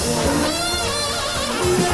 Música